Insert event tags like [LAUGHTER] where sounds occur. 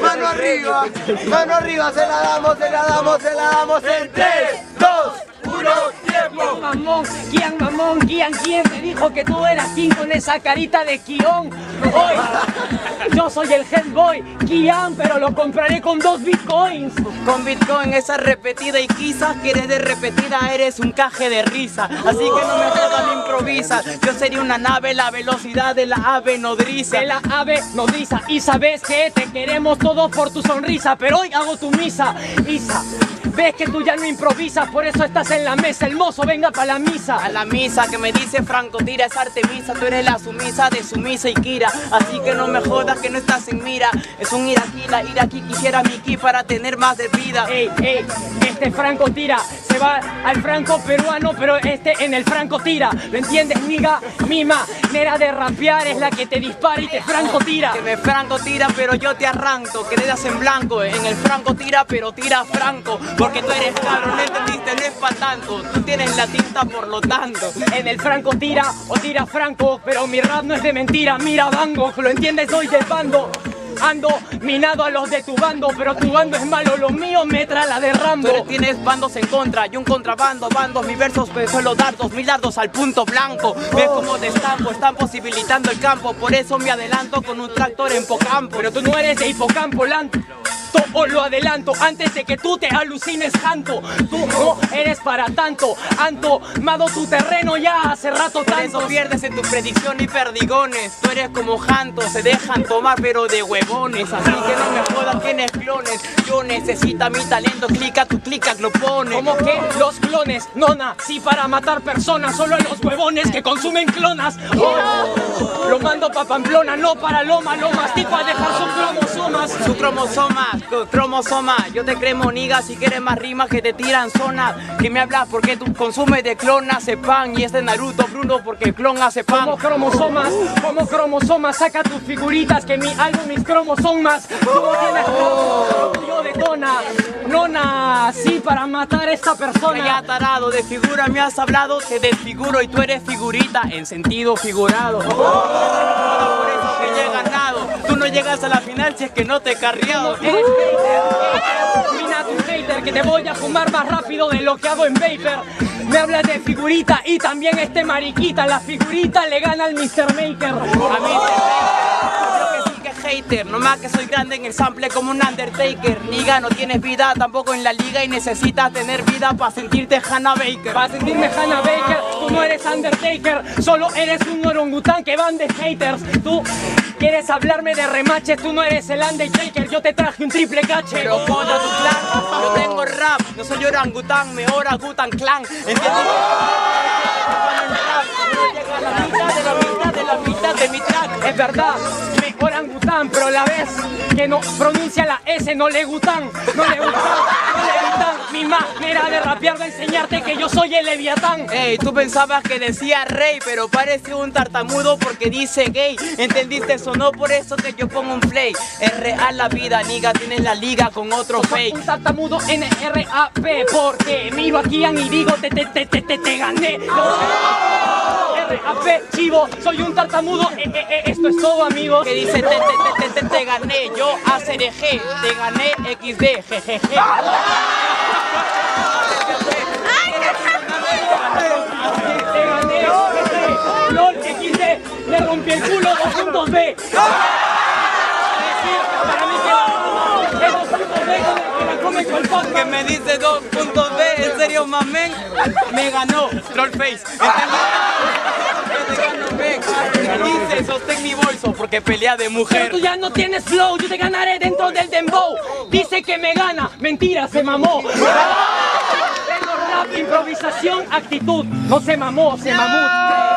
Mano arriba, mano arriba, se la damos, se la damos, se la damos en 3, 2, 1, tiempo. Mamón, ¿quién, mamón, quién, quién te dijo que tú eras King con esa carita de Kion? Hoy, yo soy el head boy, Kian, pero lo compraré con dos bitcoins. Con Bitcoin esa repetida y quizás que eres de repetida eres un caje de risa. Así que no me jodas ni. Yo sería una nave, la velocidad de la ave nodriza. De la ave nodriza y sabes que te queremos todos por tu sonrisa, pero hoy hago tu misa, Isa. Ves que tú ya no improvisas, por eso estás en la mesa. El mozo, venga pa' la misa. A la misa que me dice Franco, tira es Artemisa, tú eres la sumisa de sumisa y Kira. Así que no me jodas que no estás en mira. Es un iraquí, la iraquí quisiera mi ki para tener más de vida. Ey, ey, este Franco tira, se va al Franco peruano, pero este en el Franco tira. ¿Lo entiendes, niga? Mi manera de rapear es la que te dispara y te Franco tira. Que me franco tira, pero yo te arranco. Que le das en blanco. En el franco tira, pero tira franco. Porque tú eres cabrón, no entendiste, no es pa' tanto. Tú tienes la tinta, por lo tanto. En el Franco tira o tira Franco, pero mi rap no es de mentira, mira Bango, ¿lo entiendes? Soy del bando. Ando minado a los de tu bando, pero tu bando es malo, lo mío me trae la de Rambo. eres- tienes bandos en contra y un contrabando, bandos, mi versos pues, suelo dar dos mil dardos al punto blanco. Ves como te estampo, están posibilitando el campo, por eso me adelanto con un tractor en pocampo. Pero tú no eres de hipocampo lanto. O lo adelanto antes de que tú te alucines janto. Tú no eres para tanto. Han tomado tu terreno ya hace rato Por eso tanto. pierdes en tu predicción y perdigones. Tú eres como Janto, se dejan tomar pero de huevones. Así que no me jodas, tienes clones. Yo necesito mi talento, clica, tu clica, lo pones. Como que los clones no nací para matar personas, solo a los huevones que consumen clonas. Oh, lo mando pa' Pamplona, no para Loma, lo mastico a dejar cromosomas. Su cromosoma, cu- cromosoma, yo te cremo niga si quieres más rimas que te tiran zona. Que me hablas porque tú consumes de clon hace pan y es de Naruto Bruno porque el clon hace pan. Como cromosomas, como cromosomas, saca tus figuritas que mi álbum mis cromosomas. Tú no tienes cromosomas, yo detona. No nací para matar a esta Ya persona. tarado, de figura me has hablado, te desfiguro y tú eres figurita en sentido figurado. Que ya he ganado, tú no llegas a la final si es que no te he carriado. Eres hater, mira tu hater que te voy a fumar más rápido de lo que hago en Vapor. Me hablas de figurita y también este mariquita. La figurita le gana al Mr. Maker. A mí que sí que soy grande en el sample como un Undertaker. Niga, no tienes vida tampoco en la liga y necesitas tener vida para sentirte Hannah Baker. Para sentirme Hannah Baker, tú no eres Undertaker, solo eres un orangután que van de haters. Tú quieres hablarme de remaches, tú no eres el Undertaker, yo te traje un triple cache. Pero coño tu clan, yo tengo rap, no soy orangután, me orangutan clan. ¿Entiendes? No la mitad de la mitad de la mitad de mi track. Es verdad, pero la vez que no pronuncia la S no le gustan, no le gustan, no le gustan. Mi manera de rapear va a enseñarte que yo soy el Leviatán. Ey, tú pensabas que decía rey, pero parece un tartamudo porque dice gay. ¿Entendiste eso? No por eso que yo pongo un play. Es real la vida, niga, tienes la liga con otro fake. Un tartamudo N-R-A-P Porque miro aquí y digo te te te te te, te gané R-A-P chivo Soy un tartamudo eh, eh, eh, Esto es todo amigos Que dice te te te te te, gané, yo ACDG, te gané XD, jejeje. Te gané. LOL XD Le rompí el culo dos puntos B Para mí que es dos puntos B con el que la come con el podcast. Que me dice 2.B, en serio, mamen, me ganó Trollface. Bolso porque pelea de Pero mujer. tú ya no tienes flow, yo te ganaré dentro del dembow. Dice que me gana, mentira, se mamó. [LAUGHS] Tengo rap, improvisación, actitud. No se mamó, se mamó.